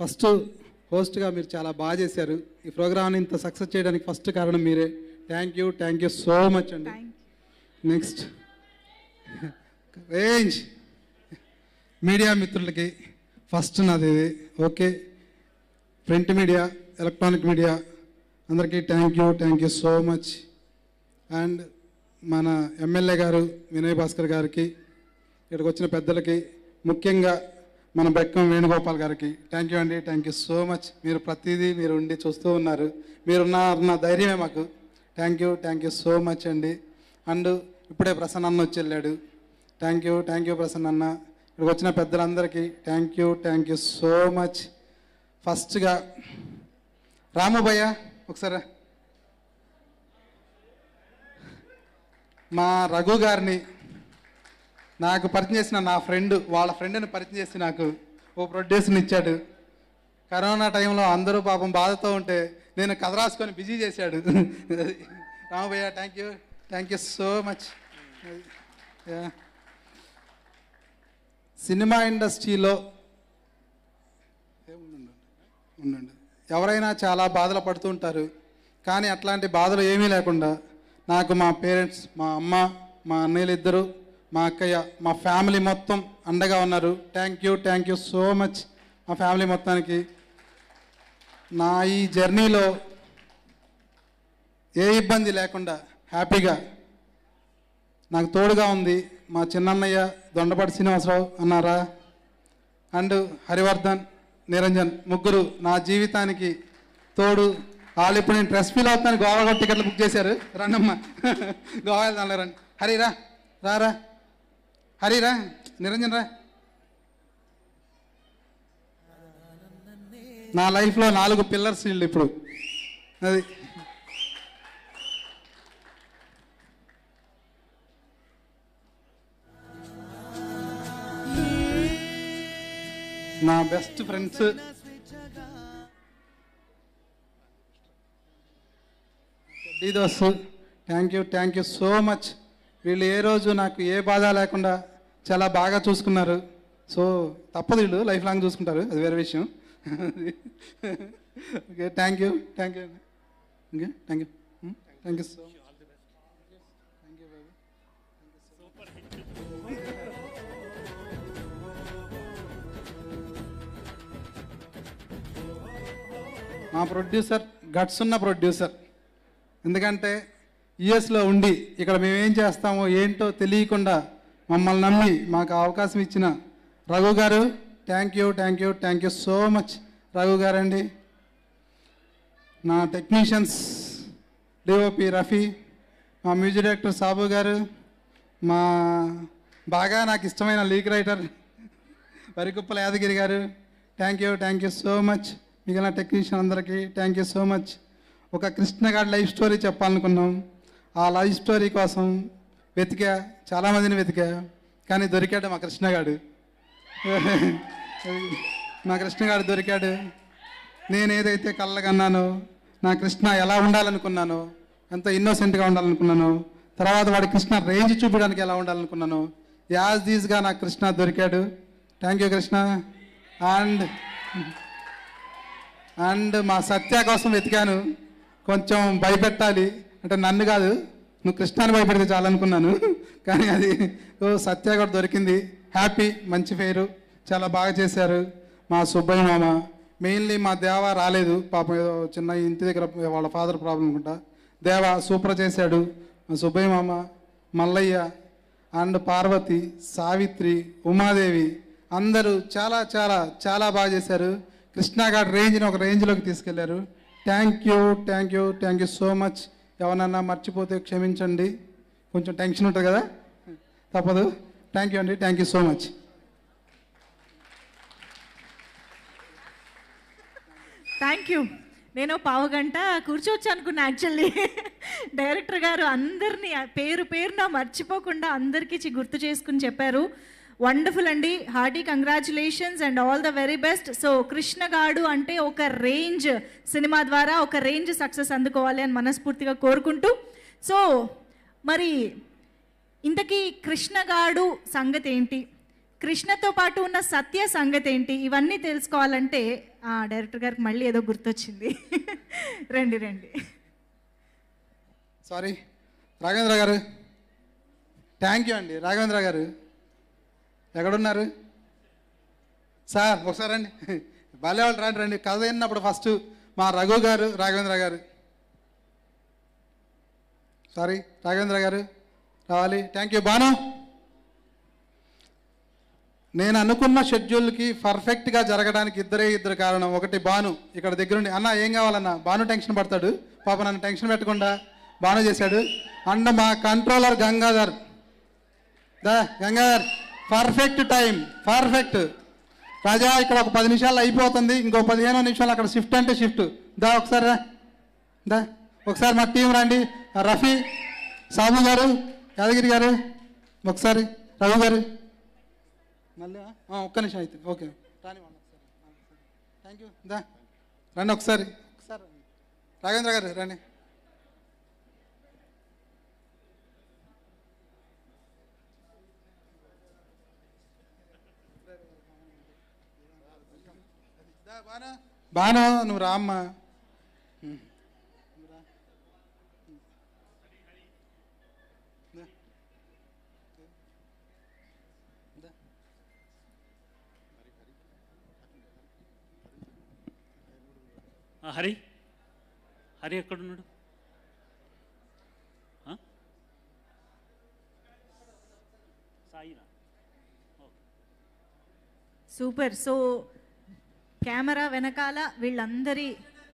First హోస్ట్గా మీరు చాలా బాగా చేశారు. ఈ ప్రోగ్రామ్ని ఇంత సక్సెస్ చేయడానికి ఫస్ట్ కారణం మీరే. Thank you thank you so much అండి. నెక్స్ట్ రేంజ్ మీడియా మిత్రులకి ఫస్ట్ నాది ఇది. Okay print media electronic media అందరికీ thank you thank you so much and మన ఎమ్మెల్యే గారు వినయ్ భాస్కర్ గారికి ఇక్కడికి వచ్చిన పెద్దలకి ముఖ్యంగా మన బెక్కం వేణుగోపాల్ గారికి థ్యాంక్ యూ అండి థ్యాంక్ యూ సో మచ్ మీరు ప్రతిదీ మీరు ఉండి చూస్తూ ఉన్నారు. మీరున్నారన్న ధైర్యమే మాకు. Thank you thank you so much అండి. అండ్ ఇప్పుడే ప్రసన్న అన్న వచ్చి వెళ్ళాడు. Thank you thank you Prasanna అన్న. ఇక్కడికి వచ్చిన పెద్దలందరికీ thank you thank you so much ఫస్ట్గా రాము ఒకసారి మా రఘు గారిని నాకు పరిచయం చేసిన నా ఫ్రెండ్ వాళ్ళ ఫ్రెండ్ని పరిచయం చేసి నాకు ఓ ప్రొడ్యూసర్ని ఇచ్చాడు. కరోనా టైంలో అందరూ పాపం బాధతో ఉంటే నేను కథ రాసుకొని బిజీ చేశాడు. Ramabhayya thank you thank you so much cinema ఇండస్ట్రీలో ఉండండి ఉండండి ఎవరైనా చాలా బాధలు పడుతూ ఉంటారు కానీ అట్లాంటి బాధలు ఏమీ లేకుండా నాకు మా పేరెంట్స్ మా అమ్మ మా అన్నయ్యలు ఇద్దరు మా అక్కయ్య మా ఫ్యామిలీ మొత్తం అండగా ఉన్నారు. Thank you thank you so much మా ఫ్యామిలీ మొత్తానికి నా ఈ జర్నీలో ఏ ఇబ్బంది లేకుండా హ్యాపీగా నాకు తోడుగా ఉంది మా చిన్నన్నయ్య దొండపాటి శ్రీనివాసరావు అన్నారా? అండ్ హరివర్ధన్ నిరంజన్ ముగ్గురు నా జీవితానికి తోడు. వాళ్ళు ఇప్పుడు నేను ట్రెస్ ఫీల్ అవుతాను గోవా కూడా టికెట్లు బుక్ చేశారు. రండమ్మ గోవా వెళ్దాం రండి హరిరా రారా. హరిరా నిరంజన్ రా. నా లైఫ్లో నాలుగు పిల్లర్స్ వీళ్ళు ఇప్పుడు. అది. నా బెస్ట్ ఫ్రెండ్స్. డీ those thank you thank you so much వీళ్ళు ఏ రోజు నాకు ఏ బాధ లేకుండా చాలా బాగా చూసుకున్నారు. సో తప్పదు వీళ్ళు లైఫ్ లాంగ్ చూసుకుంటారు. అది వేరే విషయం. Okay thank you thank you okay thank you. Thank you so మా ప్రొడ్యూసర్ గట్స్ ఉన్న ప్రొడ్యూసర్. ఎందుకంటే యుఎస్లో ఉండి ఇక్కడ మేమేం చేస్తామో ఏంటో తెలియకుండా మమ్మల్ని నమ్మి మాకు అవకాశం ఇచ్చిన రఘు గారు thank you thank you thank you so much Raghu గారండి. నా టెక్నీషియన్స్ డిఓపి రఫీ మా మ్యూజిక్ డైరెక్టర్ సాబు గారు మా బాగా నాకు ఇష్టమైన లీక్ రైటర్ వరికుప్పల యాదగిరి గారు thank you thank you so much మిగిలిన టెక్నీషియన్ అందరికీ థ్యాంక్ యూ సో మచ్ ఒక కృష్ణ లైఫ్ స్టోరీ చెప్పాలనుకున్నాం. ఆ లవ్ స్టోరీ కోసం వెతికా చాలామందిని వెతికా కానీ దొరికాడు మా కృష్ణగాడు. మా కృష్ణగాడు దొరికాడు. నేను ఏదైతే కళ్ళగన్నానో నా కృష్ణ ఎలా ఉండాలనుకున్నానో ఎంత ఇన్నోసెంట్గా ఉండాలనుకున్నానో తర్వాత వాడి కృష్ణ రేంజ్ చూపించడానికి ఎలా ఉండాలనుకున్నానో యాజ్ దీస్గా నా కృష్ణ దొరికాడు. Thank you Krishna. And and మా సత్య కోసం వెతికాను. కొంచెం భయపెట్టాలి. అంటే నన్ను కాదు నువ్వు కృష్ణాన్ని భయపెడితే చాలనుకున్నాను. కానీ అది ఓ సత్య కూడా దొరికింది. హ్యాపీ మంచి పేరు. చాలా బాగా చేశారు. మా సుబ్బయ్య మామ మెయిన్లీ మా దేవ రాలేదు. పాపం ఏదో చిన్న ఇంటి దగ్గర వాళ్ళ ఫాదర్ ప్రాబ్లం అనుకుంటా. దేవ సూపర్ చేశాడు. మా సుబ్బయ్య మామ మల్లయ్య అండ్ పార్వతి సావిత్రి ఉమాదేవి అందరూ చాలా చాలా చాలా బాగా చేశారు. కృష్ణాఘాట్ రేంజ్ని ఒక రేంజ్లోకి తీసుకెళ్ళారు. Thank you thank you thank you so much. ఎవరన్నా మర్చిపోతే క్షమించండి. కొంచెం టెన్షన్ ఉంటుంది కదా? తప్పదు. థ్యాంక్ యూ అండి. Thank you so much thank you నేను పావు గంట కూర్చోవచ్చు అనుకున్నా యాక్చువల్లీ. డైరెక్టర్ గారు అందరినీ పేరు పేరున మర్చిపోకుండా అందరికీ గుర్తు చేసుకుని చెప్పారు. వండర్ఫుల్ అండి hearty congratulations and all the very best so కృష్ణగాడు అంటే ఒక రేంజ్ సినిమా ద్వారా ఒక రేంజ్ సక్సెస్ అందుకోవాలి అని మనస్ఫూర్తిగా కోరుకుంటూ సో మరి ఇంతకీ కృష్ణగాడు సంగతి ఏంటి? కృష్ణతో పాటు ఉన్న సత్య సంగతి ఏంటి? ఇవన్నీ తెలుసుకోవాలంటే ఆ డైరెక్టర్ గారికి మళ్ళీ ఏదో గుర్తొచ్చింది. రండి రండి. సారీ రాఘవేంద్ర గారు. థ్యాంక్ యూ అండి రాఘవేంద్ర గారు. ఎక్కడున్నారు? సార్ ఒకసారి రండి. బాలే వాళ్ళు రండి రండి. కథ విన్నప్పుడు ఫస్ట్ మా రఘు గారు రాఘవేంద్ర గారు. సారీ రాఘవేంద్ర గారు రావాలి. Thank you Banu. నేను అనుకున్న షెడ్యూల్కి పర్ఫెక్ట్గా జరగడానికి ఇద్దరే ఇద్దరు కారణం. ఒకటి బాను ఇక్కడ దగ్గరుండి. అన్న ఏం కావాలన్నా? బాను టెన్షన్ పడతాడు. పాప నన్ను టెన్షన్ పెట్టకుండా బాను చేశాడు. అండ్ మా కంట్రోలర్ గంగాధర్. దా Gangadhar. Perfect time perfect Raja ఇక్కడ ఒక పది నిమిషాలు అయిపోతుంది. ఇంకో పదిహేను నిమిషాలు అక్కడ షిఫ్ట్ అంటే షిఫ్ట్ దా ఒకసారి రా. దా. ఒకసారి మా టీం రండి. రఫీ సాబు గారు యాదగిరి గారు ఒకసారి రఘు గారు. మళ్ళీ ఒక్క నిమిషం అయితే. ఓకే. రాని థ్యాంక్ యూ దా. రండి ఒకసారి. ఒకసారి రండి. రాఘవేంద్ర గారు రండి. బాను? నువ్వు రామ్మా. హరి. హరి ఎక్కడున్నాడు? సాయినా సూపర్. సో కెమెరా వెనకాల వీళ్ళందరి